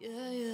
Yeah, yeah.